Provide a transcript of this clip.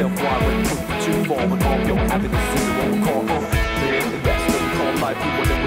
Yourself wide when too forward. All your happiness is the roll call. Uh, the best of call life. You